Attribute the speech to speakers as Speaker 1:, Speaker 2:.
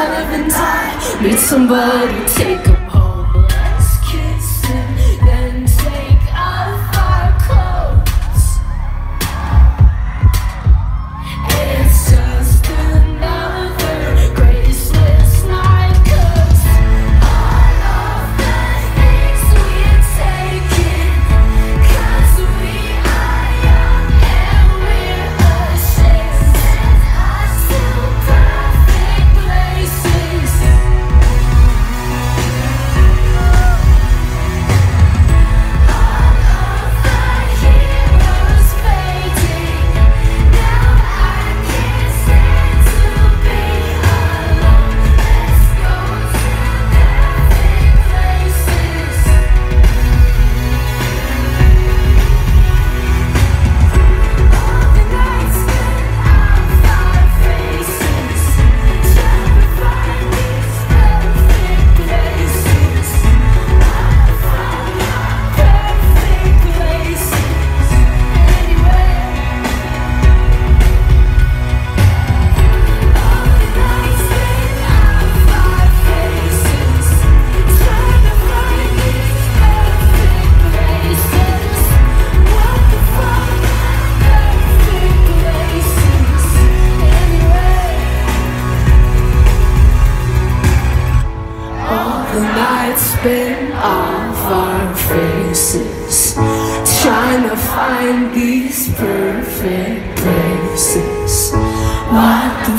Speaker 1: out. Need somebody to take a spin off our faces Trying to find these perfect places. What